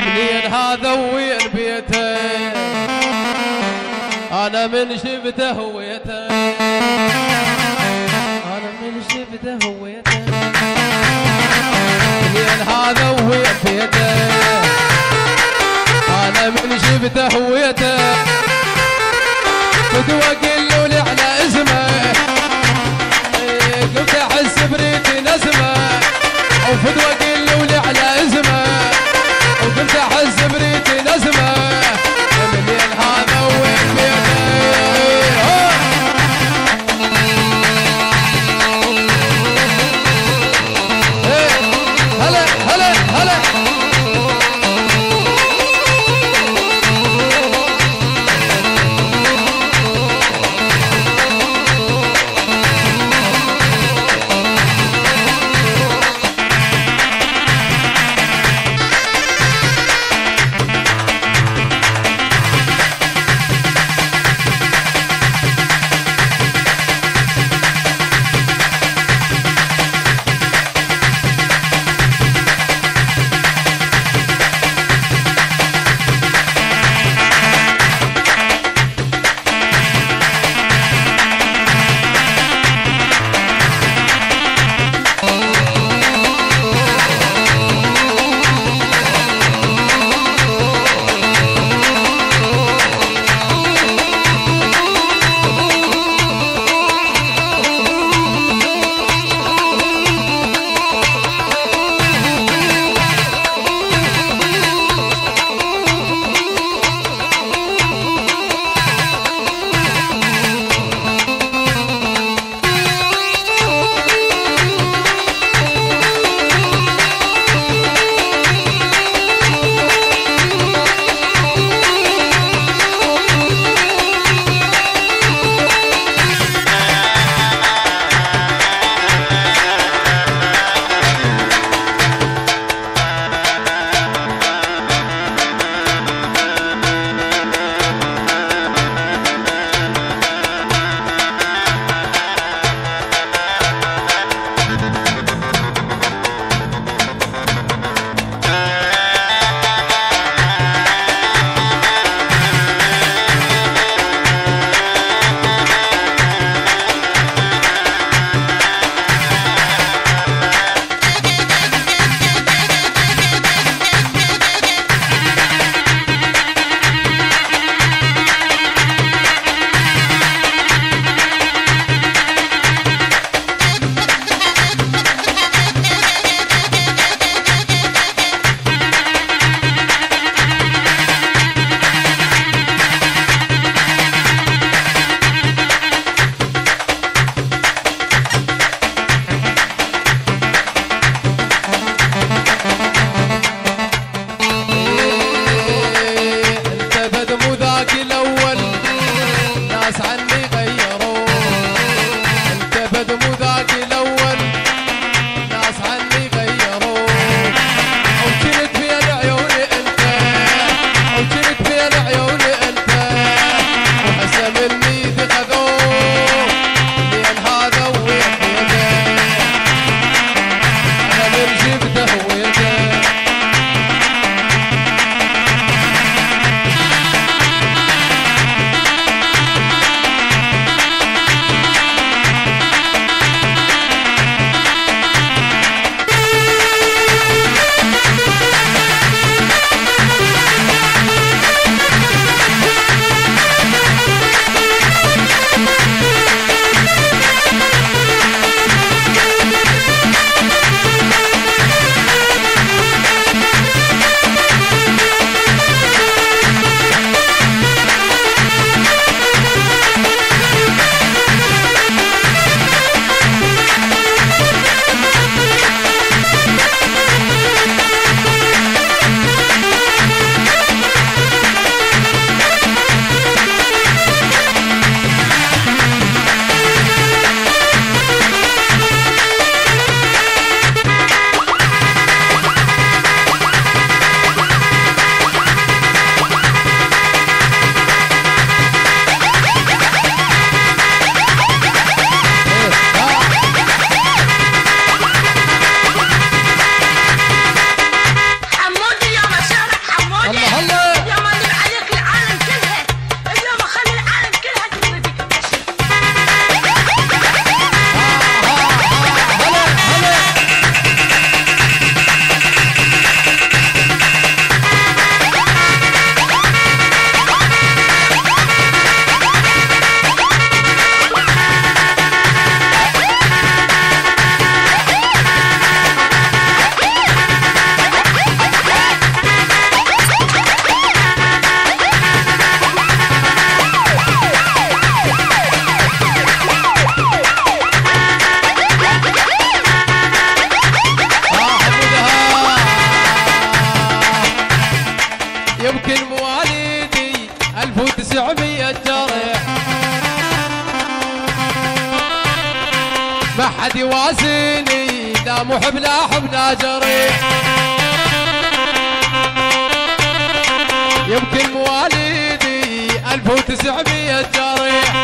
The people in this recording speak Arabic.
منين هذا وين بيته؟ أنا من شفته هويته أنا من شفته هويته منين هذا وين بيته؟ أنا من شفته هويته فدوى todo mundo حد يواسيني لا محب لا حب لا جريح يمكن مواليدي 1900 جريح